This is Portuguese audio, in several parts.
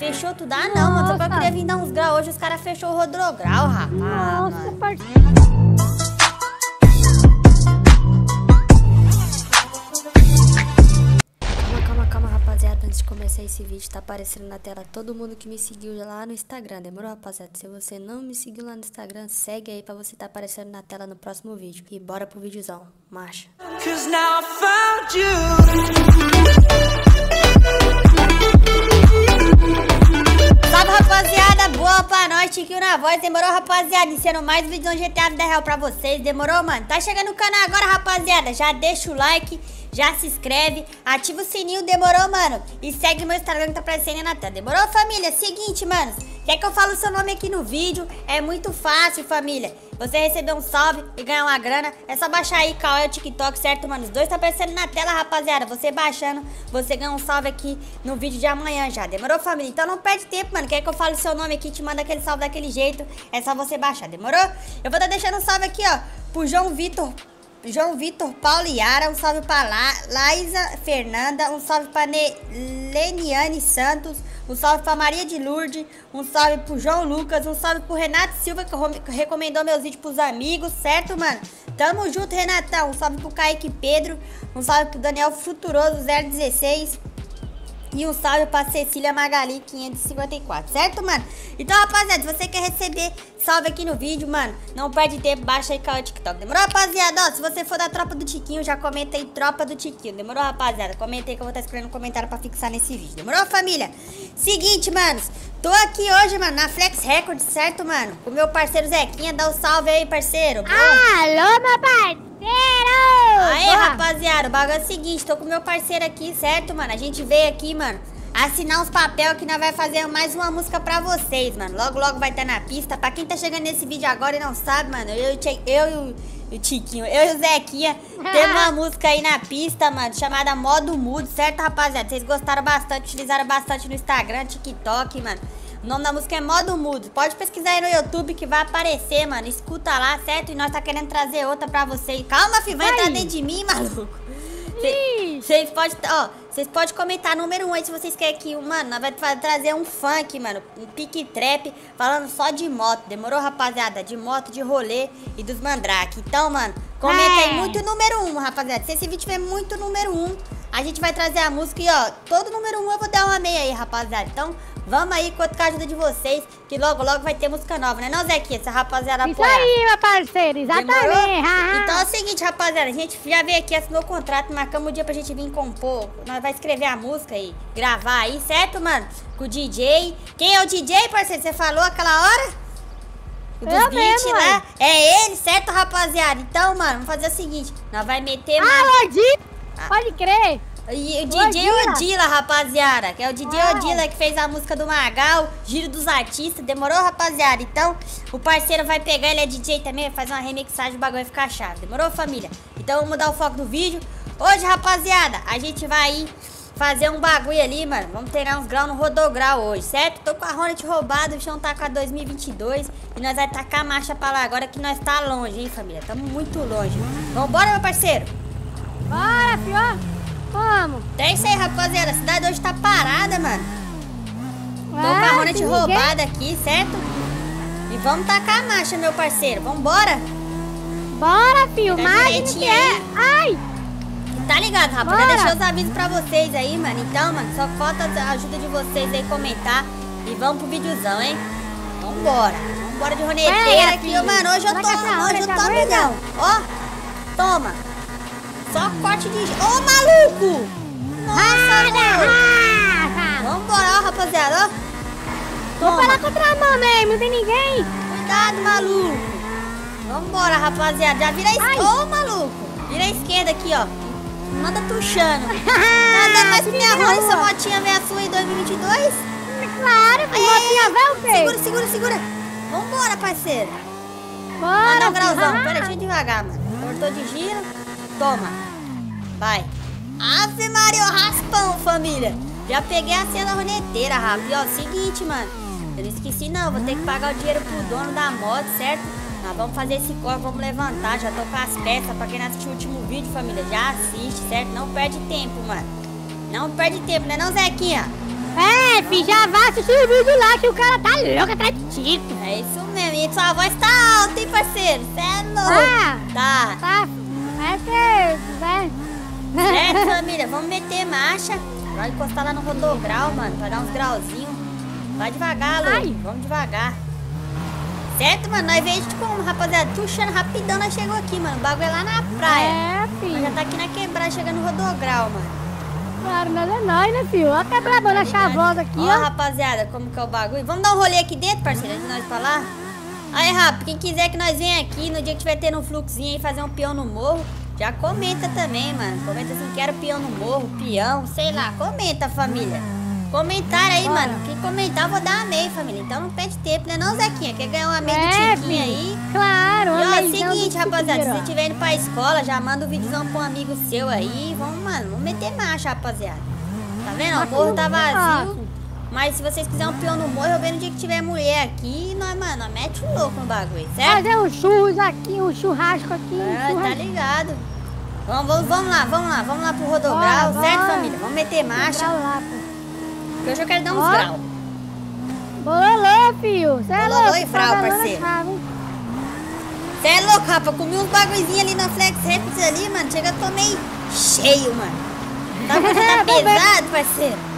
Fechou tudo? Ah, não, mano. Só que eu queria vir dar uns graus. Hoje os caras fechou o rodograu, rapaz. Nossa, mano. parceiro. Calma, calma, calma, rapaziada. Antes de começar esse vídeo, tá aparecendo na tela todo mundo que me seguiu lá no Instagram. Demorou, rapaziada? Se você não me seguiu lá no Instagram, segue aí pra você tá aparecendo na tela no próximo vídeo. E bora pro videozão. Marcha. Pra nós, Tiquinho na voz. Demorou, rapaziada? Iniciando mais um vídeo do GTA Vida Real pra vocês. Demorou, mano? Tá chegando no canal agora, rapaziada. Já deixa o like, já se inscreve, ativa o sininho. Demorou, mano? E segue meu Instagram que tá aparecendo na tela. Demorou, família? Seguinte, mano. Quer que eu fale o seu nome aqui no vídeo? É muito fácil, família. Você receber um salve e ganhar uma grana, é só baixar aí Kawaii o TikTok, certo, mano? Os dois tá aparecendo na tela, rapaziada. Você baixando, você ganha um salve aqui no vídeo de amanhã já. Demorou, família? Então não perde tempo, mano. Quer que eu fale o seu nome aqui, te manda aquele salve daquele jeito, é só você baixar, demorou? Eu vou estar deixando um salve aqui, ó, pro João Vitor João Vitor Paulo Yara, um salve pra La, Laísa Fernanda, um salve pra ne, Leniane Santos, um salve pra Maria de Lourdes, um salve pro João Lucas, um salve pro Renato Silva, que recomendou meus vídeos pros amigos, certo, mano? Tamo junto, Renatão. Um salve pro Kaique Pedro, um salve pro Daniel Futuroso 016. E um salve pra Cecília Magali 554, certo, mano? Então, rapaziada, se você quer receber salve aqui no vídeo, mano, não perde tempo, baixa aí o TikTok. Demorou, rapaziada? Ó, se você for da tropa do Tiquinho, já comenta aí tropa do Tiquinho. Demorou, rapaziada? Comenta aí que eu vou estar escrevendo um comentário pra fixar nesse vídeo. Demorou, família? Seguinte, manos, tô aqui hoje, mano, na Flex Records, certo, mano? Com meu parceiro Zequinha, dá um salve aí, parceiro. Alô, meu parceiro! Aê, Boa. rapaziada, o bagulho é o seguinte, tô com meu parceiro aqui, certo, mano? A gente veio aqui, mano, assinar uns papel que nós vai fazer mais uma música pra vocês, mano. Logo, logo vai estar na pista. Pra quem tá chegando nesse vídeo agora e não sabe, mano, eu, e eu e o, e o Tiquinho, eu e o Zequinha, temos uma música aí na pista, mano, chamada Modo Mudo, certo, rapaziada? Vocês gostaram bastante, utilizaram bastante no Instagram, TikTok, mano. O nome da música é Modo Mudo. Pode pesquisar aí no YouTube que vai aparecer, mano. Escuta lá, certo? E nós tá querendo trazer outra pra vocês. Calma, filho, vai Vai. entrar dentro de mim, maluco. Vocês podem, ó, vocês podem comentar número um aí se vocês querem que, mano, nós tra- trazer um funk, mano, um pique trap, falando só de moto. Demorou, rapaziada? De moto, de rolê e dos mandrake. Então, mano, comenta aí É. muito número um, rapaziada. Se esse vídeo tiver muito número um, a gente vai trazer a música e, ó, todo número um eu vou dar uma meia aí, rapaziada. Então, vamos aí, conto com a ajuda de vocês, que logo, logo vai ter música nova, né? Não, Zequinha, essa rapaziada Isso apoiar. aí, meu parceiro, exatamente. Então é o seguinte, rapaziada, a gente já veio aqui, assinou o contrato, marcamos o dia pra gente vir compor. Nós vai escrever a música e gravar aí, certo, mano? Com o DJ. Quem é o DJ, parceiro? Você falou aquela hora? O dos Eu beats mesmo, lá. É ele, certo, rapaziada? Então, mano, vamos fazer o seguinte: nós vai meter mais. Ah, Odila! Pode crer. E o DJ Odila. Odila, rapaziada. Que é o DJ Ah. Odila que fez a música do Magal, Giro dos Artistas. Demorou, rapaziada? Então, o parceiro vai pegar, ele é DJ também, vai fazer uma remixagem, o bagulho vai ficar chave. Demorou, família? Então, vamos mudar o foco do vídeo. Hoje, rapaziada, a gente vai fazer um bagulho ali, mano. Vamos treinar uns graus no rodograu hoje, certo? Tô com a Hornet roubada, o chão tá com a 2022. E nós vai tacar a marcha pra lá agora que nós tá longe, hein, família? Tamo muito longe. Vambora, meu parceiro? Bora, fio. Vamos. É isso aí, rapaziada. A cidade hoje tá parada, mano. Tô com a Hornet tem roubada aqui, certo? E vamos tacar a marcha, meu parceiro. Vambora? Bora, fio. Tá Máquina que é. Ai. Tá ligado, rapaz? Já deixei os avisos pra vocês aí, mano. Então, mano, só falta a ajuda de vocês aí comentar. E vamos pro videozão, hein? Vambora. Vambora de roneteira É, aqui. filho. Mano, hoje eu tô, hoje eu tô milhão. Ó, toma. Só corte de... Ô, maluco! Nossa. Ah, Vambora, ó, rapaziada, ó. Vou falar contra a mão mesmo, não tem ninguém. Cuidado, maluco. Vambora, rapaziada. Já vira a esquerda. Ô, maluco. Vira a esquerda aqui, ó. Manda tuchando. Nada mais que minha rola essa motinha vem a sua em 2022. Claro, Ai, motinha ai, velho, Segura, filho. segura, segura. Vambora, parceiro. Bora, Manda um grauzão. Ah. Pera, deixa eu devagar, mano. Cortou de giro. Toma. Vai. Ave Maria, raspão, família. Já peguei a cena roneteira, rápido. E ó, seguinte, mano. Eu não esqueci, não. Vou ter que pagar o dinheiro pro dono da moto, certo? Nós vamos fazer esse corre, vamos levantar. Já tô com as peças. Pra quem não assistiu o último vídeo, família, já assiste, certo? Não perde tempo, mano. Não perde tempo, né não, Zequinha? É, filho, já vai assistir o vídeo lá que o cara tá louco atrás de ti. É isso mesmo. E sua voz tá alta, hein, parceiro? Cê é louco. Ah, Tá. tá. É? Certo, família? Vamos meter marcha. Vai encostar lá no rodograu, mano, pra dar uns grauzinhos. Vai devagar. Ai. Vamos devagar. Certo, mano? Nós veio como, rapaziada, puxando rapidão, nós chegou aqui, mano. O bagulho é lá na praia. É, Nós já filho. tá aqui na quebrada, chegando no rodograu, mano. Claro, mas é nóis, né, filho? Olha a quebra-bola chavosa aqui, Ó, ó. rapaziada, como que é o bagulho. Vamos dar um rolê aqui dentro, parceiro, antes de nós pra lá? Aí, rapa, quem quiser que nós venha aqui, no dia que tiver tendo um fluxinho aí, fazer um peão no morro, já comenta também, mano. Comenta assim, quero peão no morro, peão, sei lá. Comenta, família. Comentário aí, mano. Quem comentar, eu vou dar amei, família. Então não perde tempo, né não, Zequinha? Quer ganhar um amei do É, Tiquinho aí? Claro, E ó, seguinte, rapaziada, se estiver indo pra escola, já manda um videozão pra um amigo seu aí. Vamos, mano, vamos meter marcha, rapaziada. Tá vendo? O morro tá vazio. Mas se vocês quiserem um peão no morro, eu vejo no dia que tiver mulher aqui, nós, mano, nós mete o louco no bagulho, certo? Fazer um churros aqui, um churrasco aqui, um Ah, tá churrasco. ligado. Vamos, vamos, vamos lá, vamos lá, vamos lá pro rodograu, Bora, certo, bora. família? Vamos meter marcha, Grau lá, pô. porque hoje eu quero dar uns Ó. graus. Bololô, filho. Cê é Bololô louco, e frau, tá parceiro. a chave, hein? Você é louco, rapaz, comi uns bagulhozinhos ali na Flex Records ali, mano, chega, eu meio cheio, mano. Tá, tá pesado, parceiro?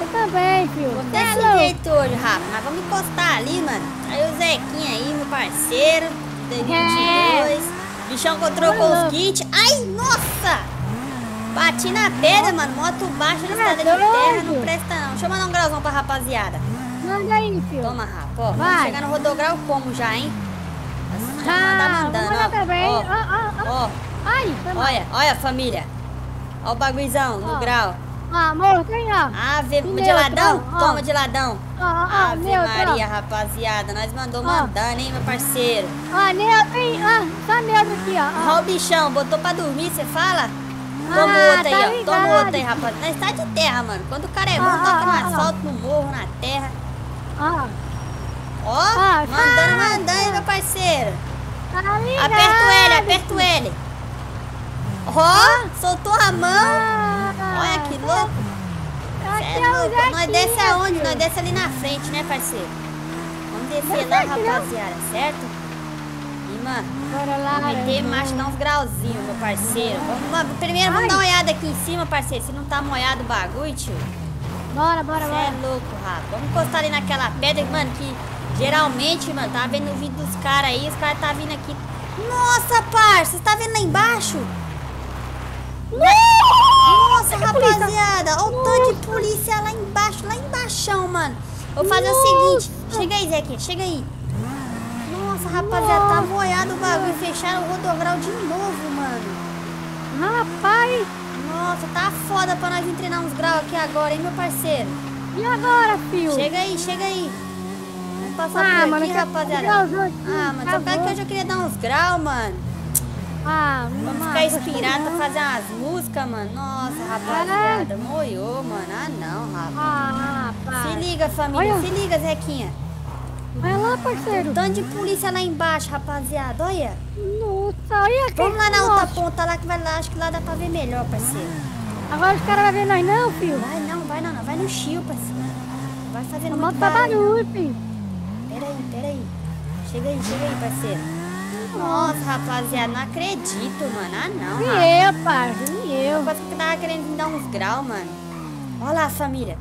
Eu também, filho. Vou Cê é jeito hoje, Rafa. Nós vamos encostar ali, mano. Aí o Zequinha aí, meu parceiro, de 2022. Bichão encontrou com os kits. Ai, nossa! Bati na pedra, mano. Moto baixa na É estrada de terra. Não presta, não. Deixa eu mandar um grauzão pra rapaziada. Manda aí, filho. Toma, Rafa. Ó, vamos chegar no rodograu como já, hein? Já Ah, mandar mandando, ó. também. Ó, Ó. Olha, olha, família. Ó o baguizão no grau. Ah, amor, ó. Ave, de ladão? ó. Toma de ladão. Ó, ó, ó, Ave ó. Maria, rapaziada. Nós mandou Ó. mandando, hein, meu parceiro. Ó, neutro, hein? Ó, só neutro aqui, ó. ó. Ó o bichão, botou pra dormir, você fala? Toma Ah, outra aí, tá ó. Toma ligado. outra aí, rapaz. Nós tá de terra, mano. Quando o cara é bom, Ó, toca ó, no ó, ó. asfalto, no morro, na terra. Ó, Ó, Ó, mandando, tá. mandando, hein, meu parceiro. tá ligado. Aperta ele, aperta ele. Ó, soltou a mão. Ah, Olha que louco. Aqui Cê é é o louco. Nós desce aonde? Nós desce ali na frente, né, parceiro? Vamos descer Desce lá, aqui, rapaziada, certo? E, mano, Bora lá, vamos meter marcha, dar uns grauzinhos, meu parceiro. Vamos primeiro vamos dar uma olhada aqui em cima, parceiro, se não tá molhado o bagulho, tio. Bora, bora, Você bora. é louco, Rafa. Vamos encostar ali naquela pedra, mano, que geralmente, mano, tá vendo o vídeo dos caras aí, os caras tá vindo aqui. Nossa, parça, você tá vendo lá embaixo? Nossa, rapaziada, olha o tanto de polícia lá embaixo, lá embaixo, mano. Vou fazer o seguinte, chega aí, Zequinha, chega aí. Nossa, rapaziada, tá molhado o bagulho, fecharam o rodograu de novo, mano. Rapaz, Nossa, tá foda pra nós treinar uns graus aqui agora, hein, meu parceiro. e agora, filho? Chega aí, chega aí. Vamos passar Ah, por mano, aqui, quero rapaziada. aqui, Ah, mano, só que hoje eu queria dar uns graus, mano. Ah, Vamos mano, ficar pra não. fazer umas músicas, mano. Nossa, rapaziada, moiou, mano. Ah, não, rapaz. Ah, Se rapaz. liga, família, Olha. se liga, Zequinha. Vai lá, parceiro. Tanto de polícia lá embaixo, rapaziada, olha. Nossa, olha aqui. Vamos lá na outra ponta lá que vai lá, acho que lá dá pra ver melhor, parceiro. Agora os caras vão ver nós não, filho. Vai não, vai não, não, vai no chio, parceiro. Vai fazendo muito moto tá barulho. barulho, filho. Pera aí, pera aí. Chega aí, chega aí, parceiro. Nossa, rapaziada, não acredito, mano. Ah, não. E eu, parceiro, e eu. Quase que tava querendo vir dar uns graus, mano. Olha lá, família.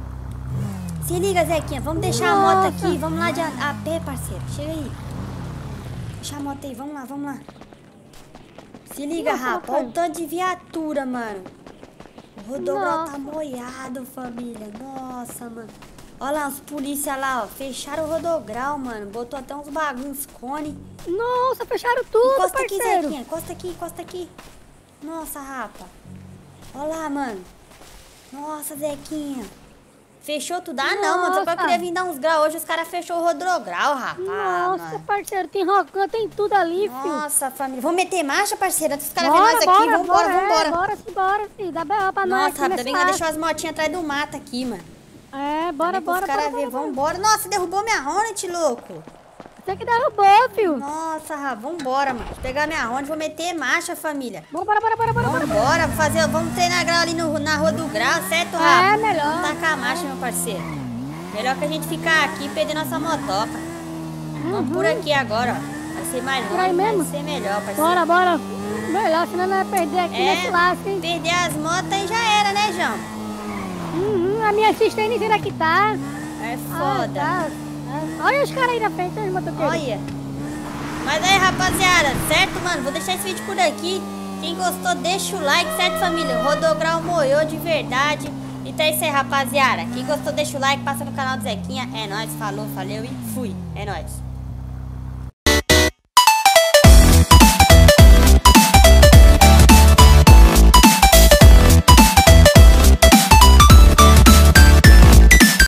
Se liga, Zequinha. Vamos deixar a moto Nossa. aqui. Vamos lá de a, a pé, parceiro. Chega aí. Deixa a moto aí. Vamos lá, vamos lá. Se liga, Nossa, Rafa. Olha o tanto de viatura, mano. O Nossa. tá molhado, família. Nossa, mano. Olha lá, os polícia lá, ó. Fecharam o rodograu, mano. Botou até uns bagulhos, cone. Nossa, fecharam tudo, Encosta aqui, parceiro. Zequinha. Encosta aqui, encosta aqui. Nossa, rapa. Olha lá, mano. Nossa, Zequinha. Fechou tudo? Ah, não, mano. Só que eu Nossa. queria vir dar uns graus. Hoje os caras fechou o rodograu, rapaz. Nossa, mano. parceiro, tem rocão, tem tudo ali, filho. Nossa, família. Vamos meter marcha, parceira? Antes dos caras verem Bora, nós aqui. bora, Vambora, bora, vambora. É, bora, sim, bora, filho. Dá B.O. pra nós Nossa, aqui nesse Bem que nós as motinhas atrás do mato aqui, mano. É, bora, Também bora, caras bora. Vambora. Nossa, derrubou minha Hornet, louco. Você que derrubou, filho. Nossa, Rafa. Vambora, mano. Vou pegar minha Hornet. Vou meter marcha, família. Bora, bora, bora, bora, bora, bora. Vambora, fazer, vamos treinar grau ali no, na rua do grau, certo, Rafa? É, melhor. Vamos tacar a marcha, meu parceiro? Melhor que a gente ficar aqui e perder nossa motoca. Vamos por aqui agora, ó. Vai ser mais Por aí mesmo? vai ser melhor, parceiro. Bora, bora. Melhor, senão não vai perder aqui nesse lasco, hein? perder as motos aí já era, né, João? Uhum, a minha assistente será que tá? É Ah, foda. tá. Ah, Olha os caras aí na frente, os motoqueiros. Olha. Mas aí, rapaziada, certo, mano? Vou deixar esse vídeo por aqui. Quem gostou, deixa o like, certo, família? Rodograu moiou de verdade. Então é isso aí, rapaziada. Quem gostou, deixa o like, passa no canal do Zequinha. É nóis, falou, valeu e fui. É nóis.